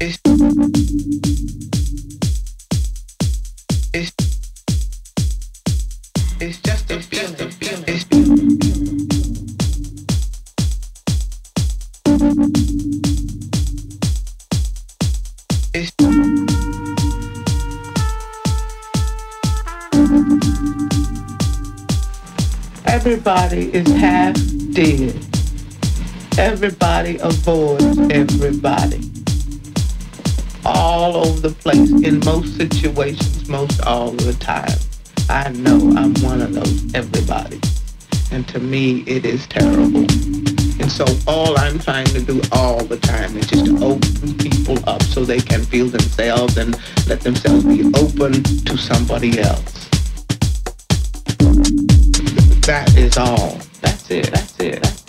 Es... Everybody is half dead. Everybody avoids everybody. All over the place, in most situations, most all the time. I know I'm one of those everybody. And to me, it is terrible. And so all I'm trying to do all the time is just to open people up so they can feel themselves and let themselves be open to somebody else. That is all. That's it. That's it. That's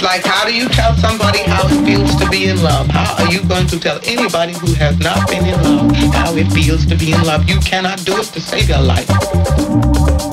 like how do you tell somebody how it feels to be in love? How are you going to tell anybody who has not been in love how it feels to be in love? You cannot do it to save your life.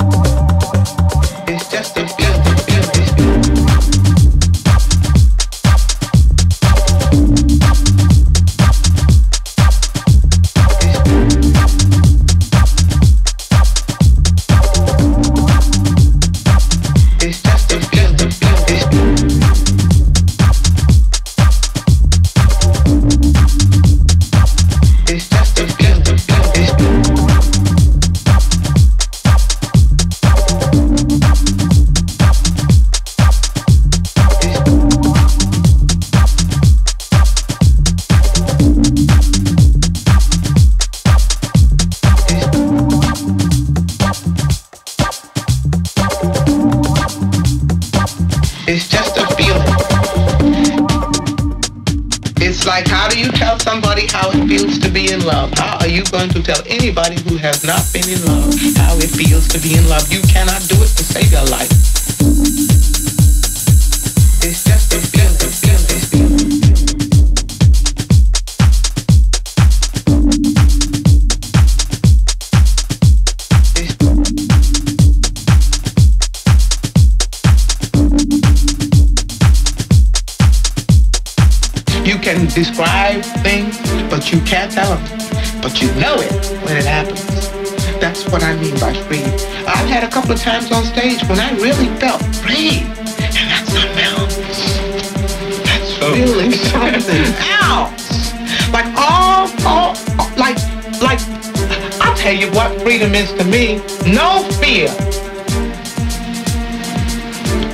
Tell you what freedom is to me. No fear.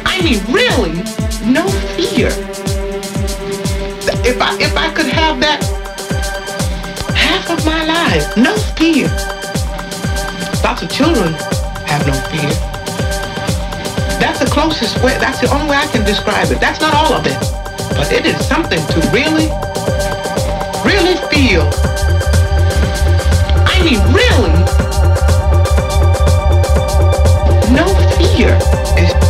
I mean, really, no fear. If I, if I could have that half of my life. No fear. Lots of children have no fear. That's the closest way, that's the only way I can describe it. That's not all of it. But it is something to really, really feel. Mean, really, no fear.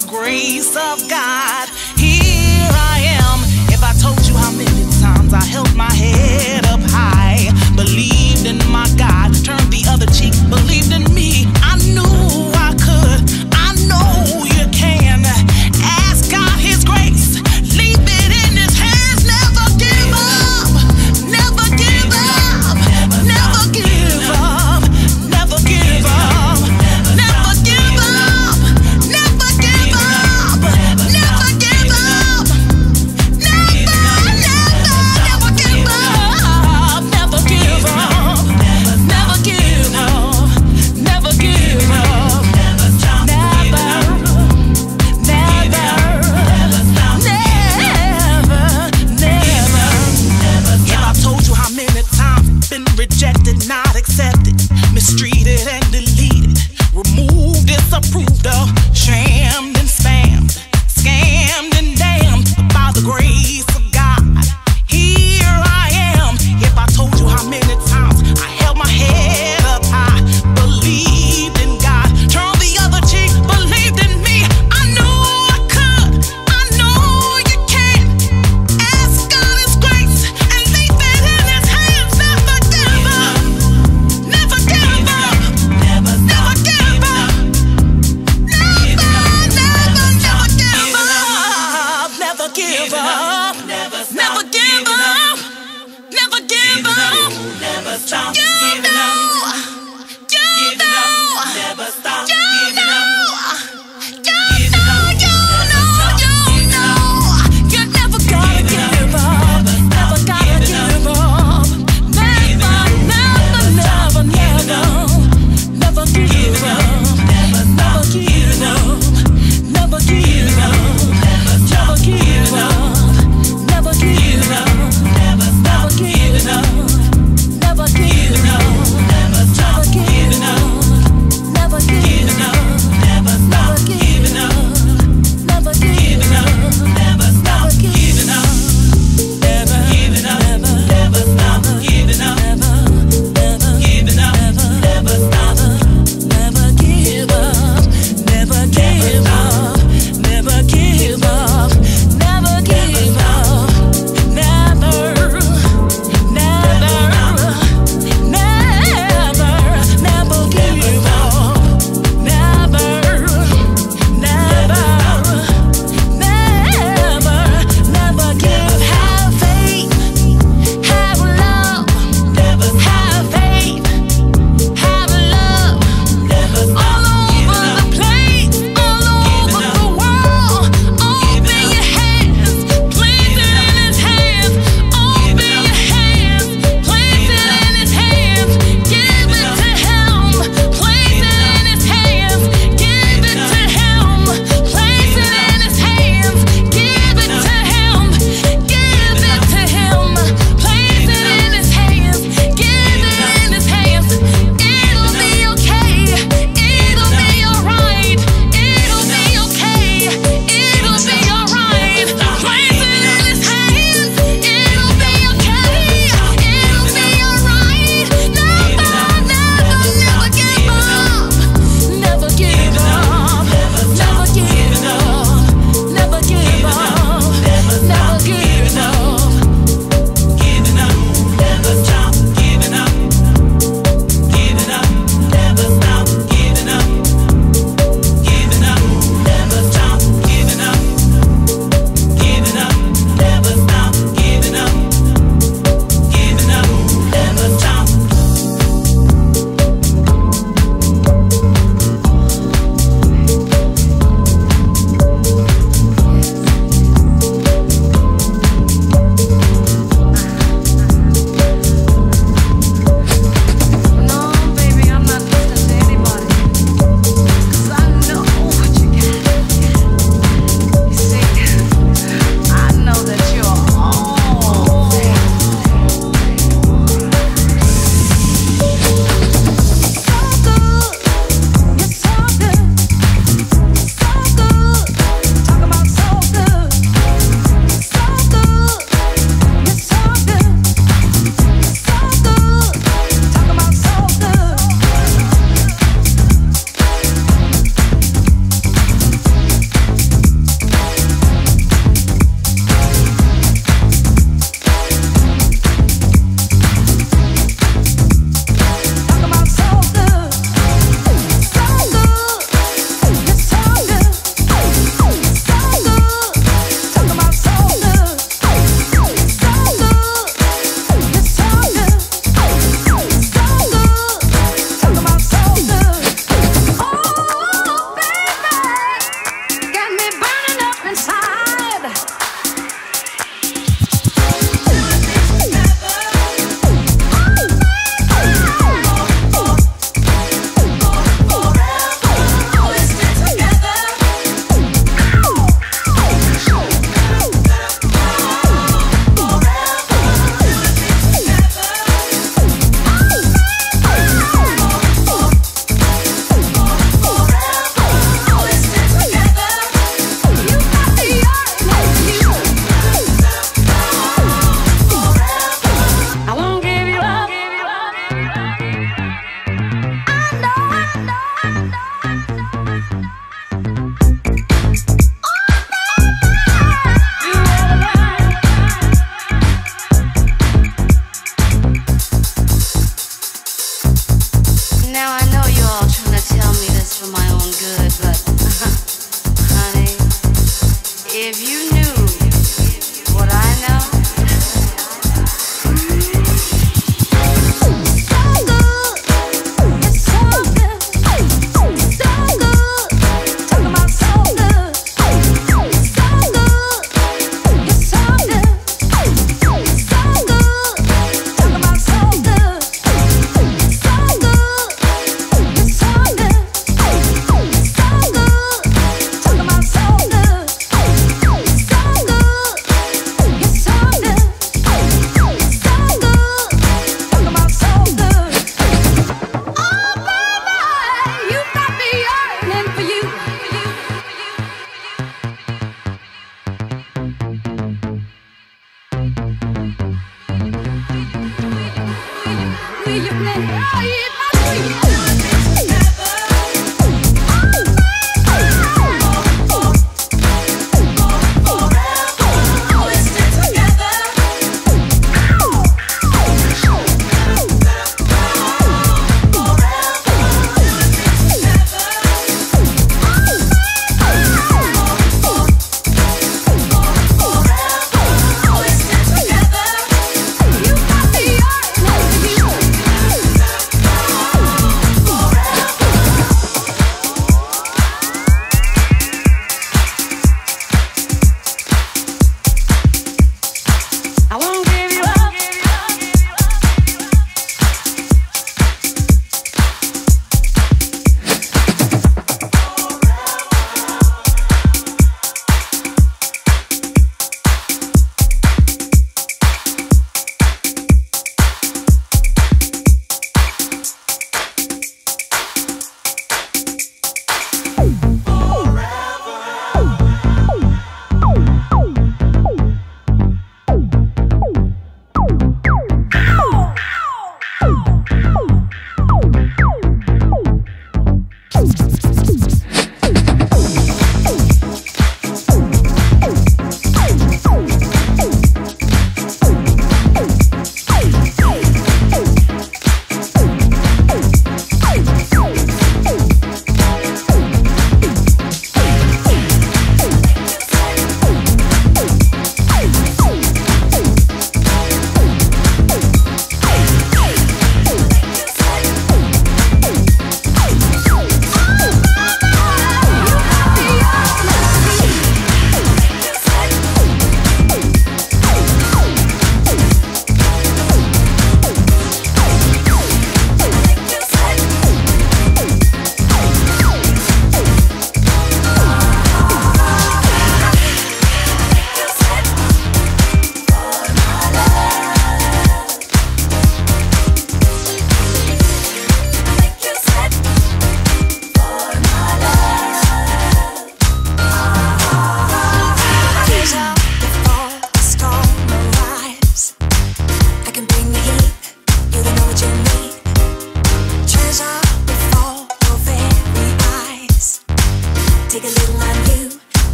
The grace of God,